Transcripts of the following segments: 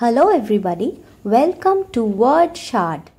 Hello everybody, welcome to Word Shard.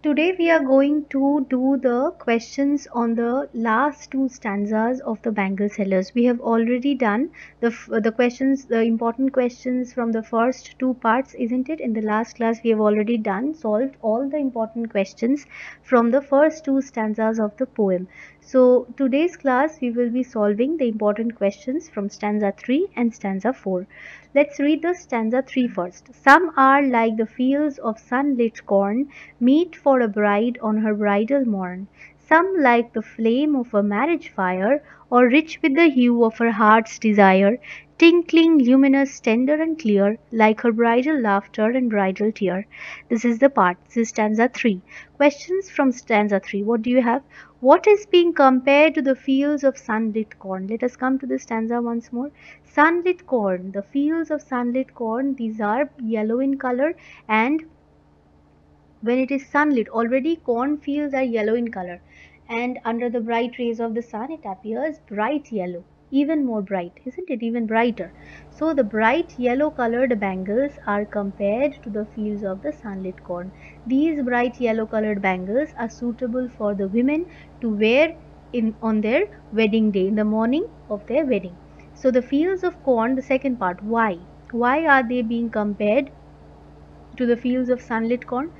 Today we are going to do the questions on the last two stanzas of the Bangle Sellers. We have already done the the questions, the important questions from the first two parts, isn't it? In the last class we have already done, solved all the important questions from the first two stanzas of the poem. So today's class we will be solving the important questions from stanza 3 and stanza 4. Let's read the stanza 3 first. Some are like the fields of sunlit corn, meet for a bride on her bridal morn. Some like the flame of a marriage fire, or rich with the hue of her heart's desire, tinkling, luminous, tender and clear, like her bridal laughter and bridal tear. This is the part. This is stanza 3. Questions from stanza 3. What do you have? What is being compared to the fields of sunlit corn? Let us come to the stanza once more. Sunlit corn, the fields of sunlit corn, these are yellow in color and when it is sunlit, already corn fields are yellow in color. And under the bright rays of the sun it appears bright yellow even more bright isn't it? Even brighter. So the bright yellow colored bangles are compared to the fields of the sunlit corn. These bright yellow colored bangles are suitable for the women to wear in on their wedding day in the morning of their wedding. So the fields of corn the second part why? Why are they being compared to the fields of sunlit corn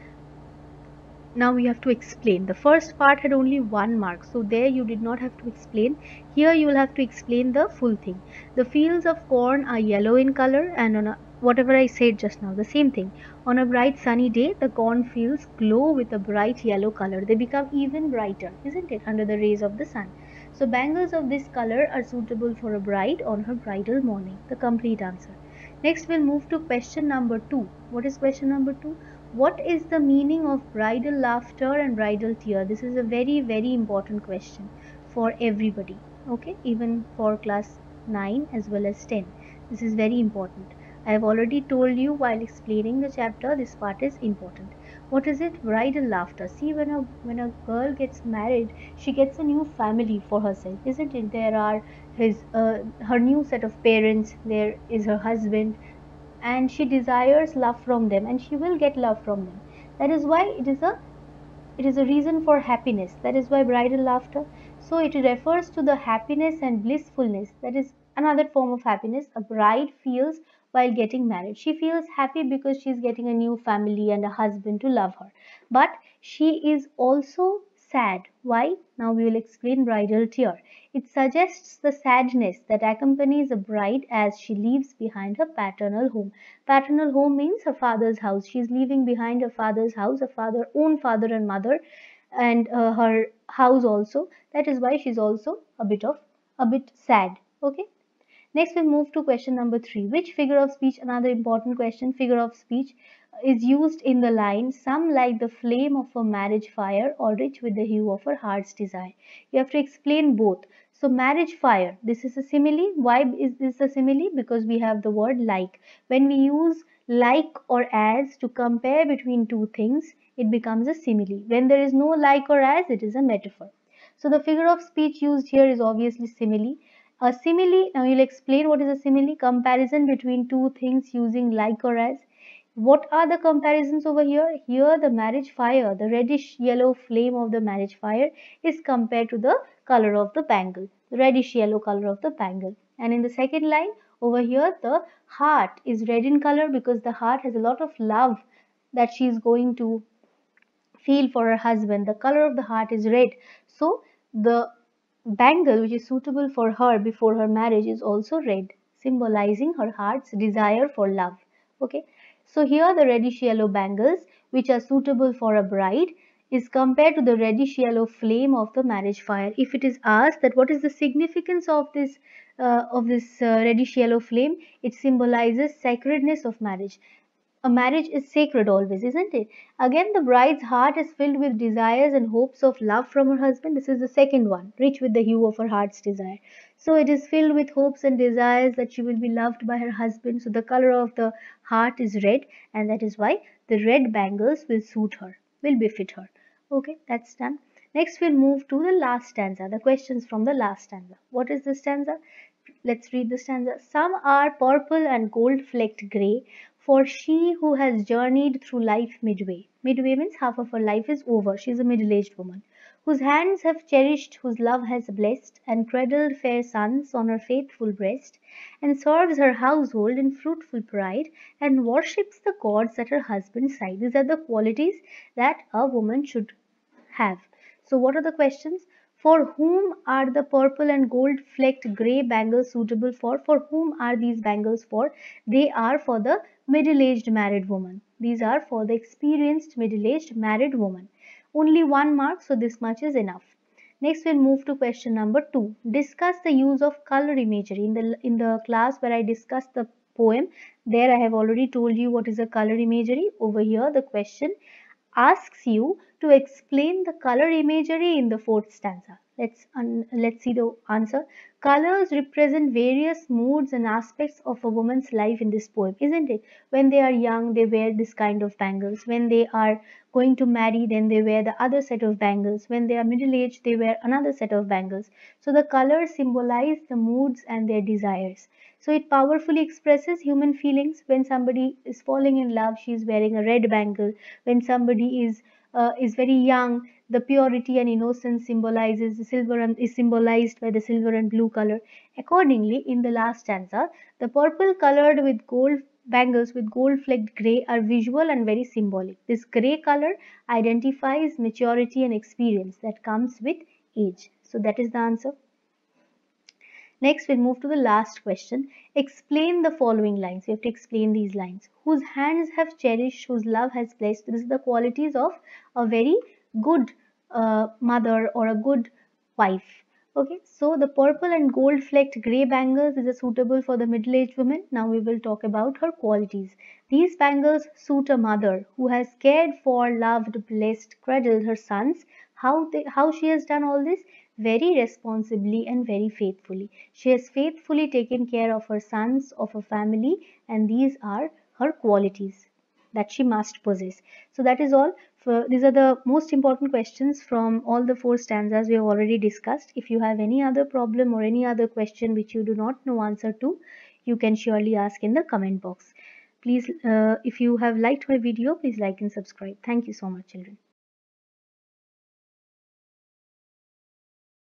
now we have to explain. The first part had only one mark so there you did not have to explain. Here you will have to explain the full thing. The fields of corn are yellow in color and on a, whatever i said just now the same thing. On a bright sunny day the corn fields glow with a bright yellow color. They become even brighter isn't it under the rays of the sun? So bangles of this color are suitable for a bride on her bridal morning. The complete answer. Next we'll move to question number 2 what is question number 2 what is the meaning of bridal laughter and bridal tear? This is a very very important question for everybody okay? Even for class 9 as well as 10 this is very important. I have already told you while explaining the chapter this part is important. What is it? Bridal laughter. See when a when a girl gets married she gets a new family for herself isn't it? There are his uh, her new set of parents there is her husband and she desires love from them and she will get love from them. That is why it is a it is a reason for happiness. That is why bridal laughter so it refers to the happiness and blissfulness. That is another form of happiness. A bride feels while getting married. She feels happy because she is getting a new family and a husband to love her. But she is also sad why now we will explain bridal tear it suggests the sadness that accompanies a bride as she leaves behind her paternal home. Paternal home means her father's house. She is leaving behind her father's house, her father, own father and mother, and uh, her house also. That is why she is also a bit of a bit sad. Okay. Next, we'll move to question number three. Which figure of speech? Another important question. Figure of speech is used in the line some like the flame of a marriage fire or rich with the hue of her heart's desire. You have to explain both. So marriage fire this is a simile. Why is this a simile? Because we have the word like. When we use like or as to compare between two things it becomes a simile. When there is no like or as it is a metaphor. So the figure of speech used here is obviously simile. A simile now you'll explain what is a simile. Comparison between two things using like or as what are the comparisons over here? Here the marriage fire, the reddish yellow flame of the marriage fire is compared to the color of the bangle, the reddish yellow color of the bangle. And in the second line over here the heart is red in color because the heart has a lot of love that she is going to feel for her husband. The color of the heart is red. So the bangle which is suitable for her before her marriage is also red symbolizing her heart's desire for love. Okay. So here the reddish yellow bangles which are suitable for a bride is compared to the reddish yellow flame of the marriage fire. If it is asked that what is the significance of this uh, of this uh, reddish yellow flame, it symbolizes sacredness of marriage. A marriage is sacred always, isn't it? Again, the bride's heart is filled with desires and hopes of love from her husband. This is the second one, rich with the hue of her heart's desire. So it is filled with hopes and desires that she will be loved by her husband. So the color of the heart is red and that is why the red bangles will suit her, will befit her. Okay, that's done. Next we'll move to the last stanza, the questions from the last stanza. What is the stanza? Let's read the stanza. Some are purple and gold flecked grey, for she who has journeyed through life midway. Midway means half of her life is over. She is a middle aged woman whose hands have cherished, whose love has blessed, and cradled fair sons on her faithful breast, and serves her household in fruitful pride, and worships the gods at her husband's side. These are the qualities that a woman should have. So, what are the questions? For whom are the purple and gold flecked grey bangles suitable for? For whom are these bangles for? They are for the middle aged married woman. These are for the experienced middle aged married woman. Only one mark, so this much is enough. Next, we'll move to question number two. Discuss the use of color imagery. In the, in the class where I discussed the poem, there I have already told you what is a color imagery. Over here, the question asks you to explain the color imagery in the fourth stanza. Let's, let's see the answer. Colors represent various moods and aspects of a woman's life in this poem, isn't it? When they are young, they wear this kind of bangles. When they are going to marry, then they wear the other set of bangles. When they are middle aged, they wear another set of bangles. So the colors symbolize the moods and their desires. So it powerfully expresses human feelings. When somebody is falling in love, she is wearing a red bangle. When somebody is uh, is very young, the purity and innocence symbolizes the silver and is symbolized by the silver and blue color. Accordingly, in the last stanza, the purple colored with gold bangles with gold flecked grey are visual and very symbolic. This grey color identifies maturity and experience that comes with age. So that is the answer. Next, we'll move to the last question. Explain the following lines. We have to explain these lines. Whose hands have cherished, whose love has blessed. This is the qualities of a very good uh, mother or a good wife. Okay, so the purple and gold flecked grey bangles is a suitable for the middle-aged woman. Now we will talk about her qualities. These bangles suit a mother who has cared for, loved, blessed, cradled her sons. How, they, how she has done all this? Very responsibly and very faithfully. She has faithfully taken care of her sons, of her family and these are her qualities that she must possess. So that is all. For, these are the most important questions from all the four stanzas we have already discussed. If you have any other problem or any other question which you do not know answer to, you can surely ask in the comment box. Please, uh, if you have liked my video, please like and subscribe. Thank you so much children.